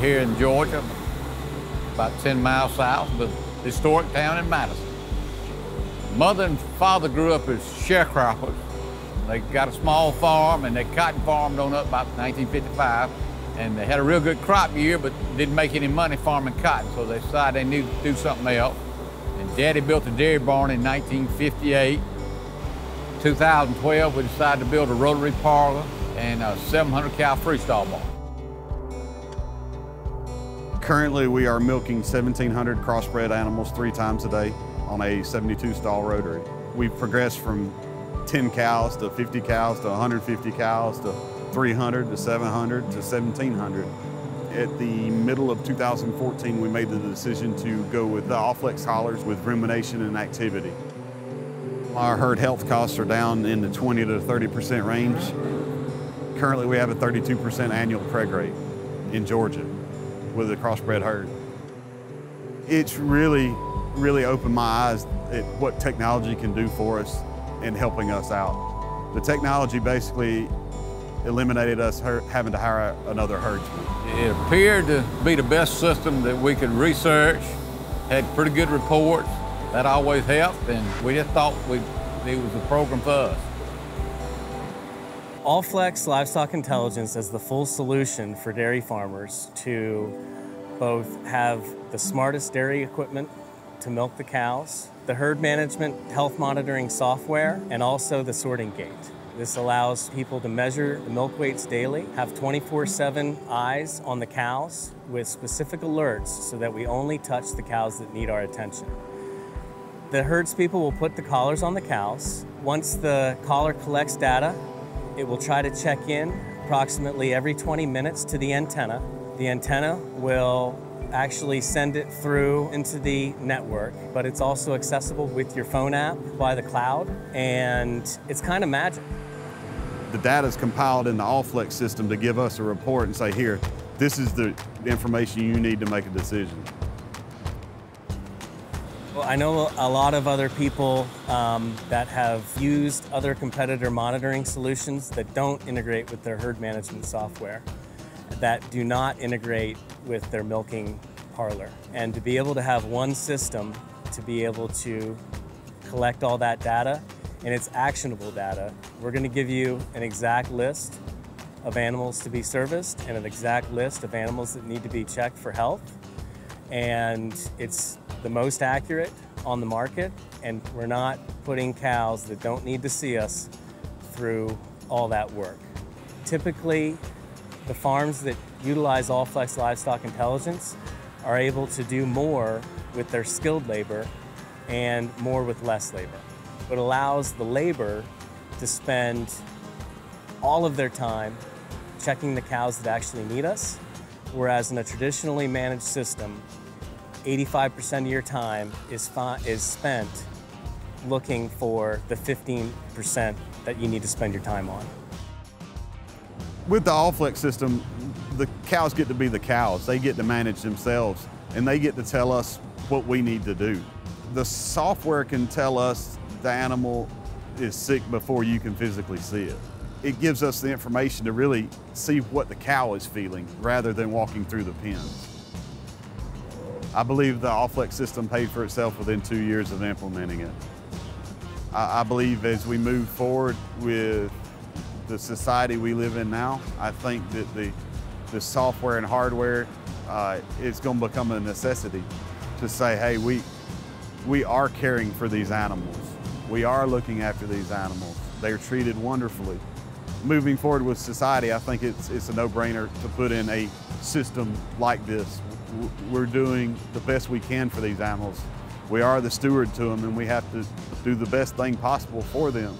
here in Georgia, about 10 miles south the historic town in Madison. Mother and father grew up as sharecroppers. They got a small farm and they cotton farmed on up about 1955. And they had a real good crop year, but didn't make any money farming cotton, so they decided they needed to do something else. And Daddy built a dairy barn in 1958. 2012, we decided to build a rotary parlor and a 700 cow freestyle barn. Currently, we are milking 1,700 crossbred animals three times a day on a 72 stall rotary. We've progressed from 10 cows to 50 cows to 150 cows to 300 to 700 to 1,700. At the middle of 2014, we made the decision to go with the Allflex collars with rumination and activity. Our herd health costs are down in the 20 to 30% range. Currently, we have a 32% annual preg rate in Georgia with a crossbred herd. It's really, really opened my eyes at what technology can do for us in helping us out. The technology basically eliminated us having to hire another herdsman. It appeared to be the best system that we could research, had pretty good reports. That always helped, and we just thought we it was a program for us. Allflex Livestock Intelligence is the full solution for dairy farmers to both have the smartest dairy equipment to milk the cows, the herd management health monitoring software, and also the sorting gate. This allows people to measure the milk weights daily, have 24-7 eyes on the cows with specific alerts so that we only touch the cows that need our attention. The herds people will put the collars on the cows. Once the collar collects data, it will try to check in approximately every 20 minutes to the antenna. The antenna will actually send it through into the network, but it's also accessible with your phone app by the cloud, and it's kind of magic. The data is compiled in the Allflex system to give us a report and say, here, this is the information you need to make a decision. I know a lot of other people um, that have used other competitor monitoring solutions that don't integrate with their herd management software, that do not integrate with their milking parlor. And to be able to have one system to be able to collect all that data and it's actionable data, we're going to give you an exact list of animals to be serviced and an exact list of animals that need to be checked for health. And it's the most accurate on the market, and we're not putting cows that don't need to see us through all that work. Typically, the farms that utilize Allflex Livestock Intelligence are able to do more with their skilled labor and more with less labor. It allows the labor to spend all of their time checking the cows that actually need us, whereas in a traditionally managed system, 85% of your time is, is spent looking for the 15% that you need to spend your time on. With the Allflex system, the cows get to be the cows. They get to manage themselves and they get to tell us what we need to do. The software can tell us the animal is sick before you can physically see it. It gives us the information to really see what the cow is feeling rather than walking through the pens. I believe the Allflex system paid for itself within two years of implementing it. I, I believe as we move forward with the society we live in now, I think that the, the software and hardware uh, is going to become a necessity to say, hey, we, we are caring for these animals. We are looking after these animals. They're treated wonderfully. Moving forward with society, I think it's, it's a no-brainer to put in a system like this we're doing the best we can for these animals. We are the steward to them and we have to do the best thing possible for them.